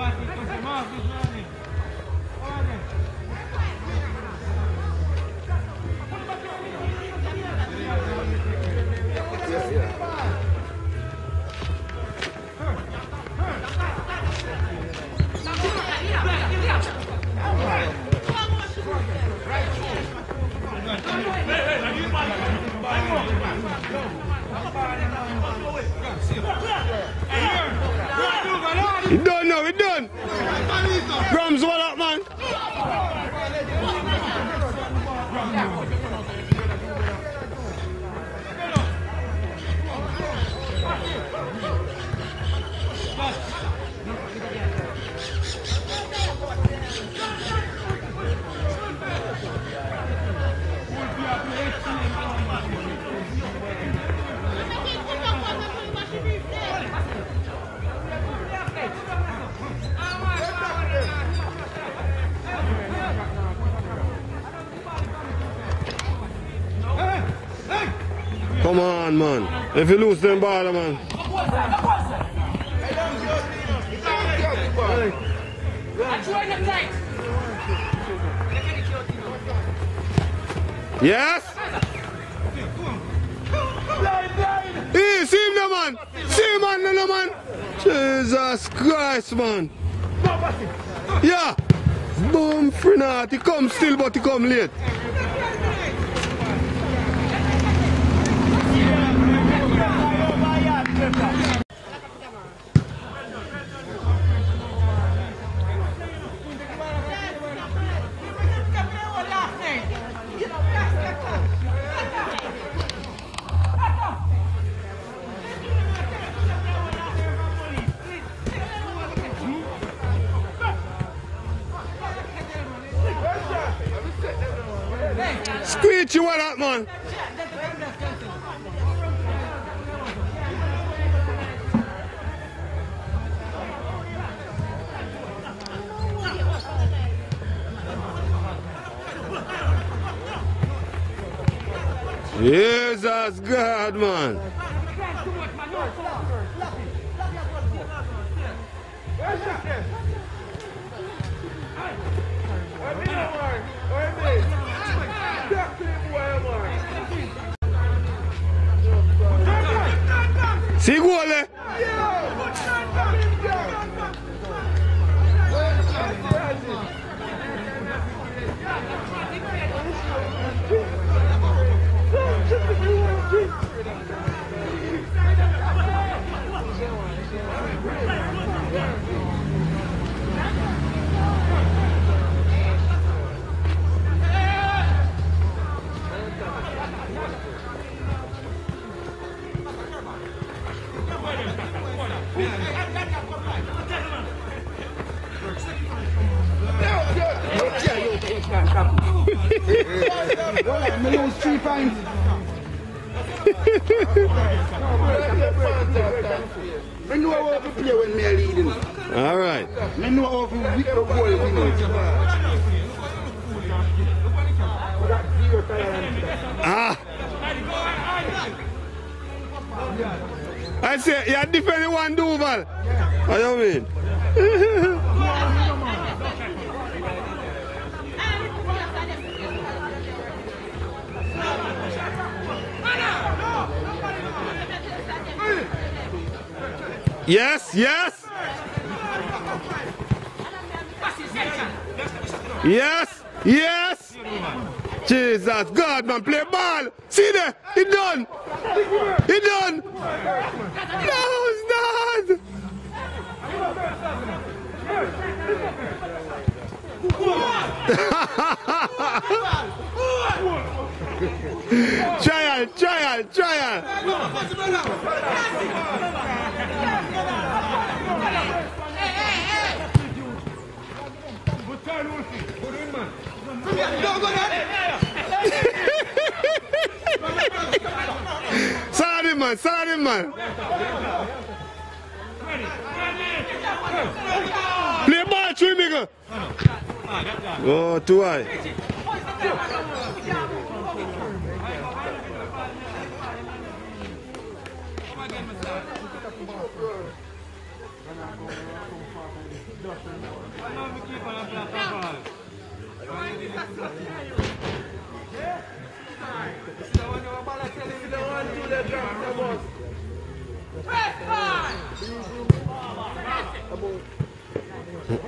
comes from off this morning. All man. If you lose them ball, man. Yes? Hey, see him no man. See him man, no, man. Jesus Christ, man. Yeah. Boom, Frinati. Come still, but he come late.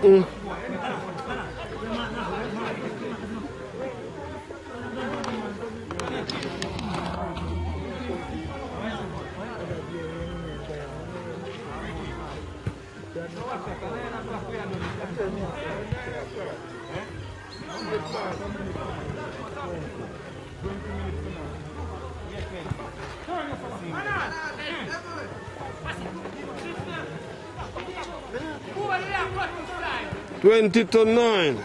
Mm-mm. 20 to 9.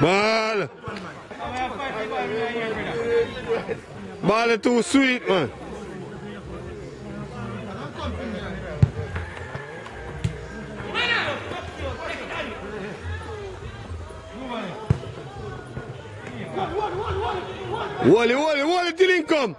Bye. Is too sweet, man. Wally, Wally, Wally him come.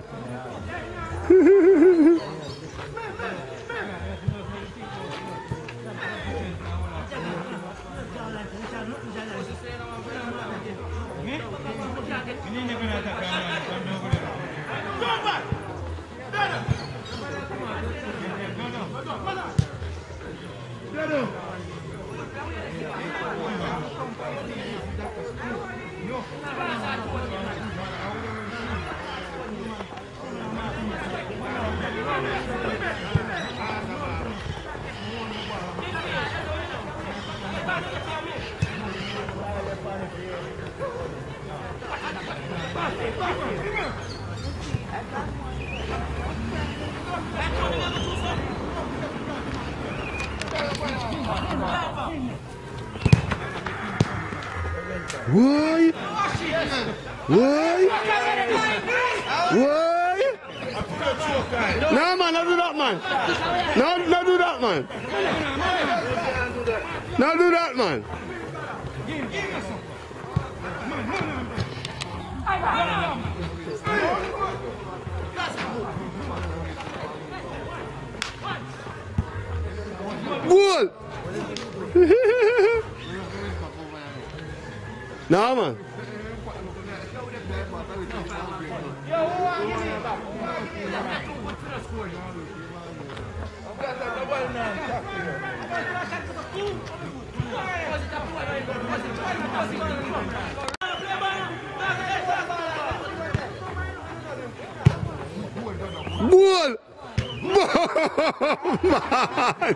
Yeah!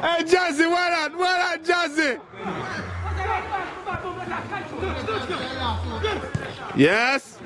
Hey, Jazzy, what that? What that, Jazzy? Yes?